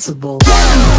sensible.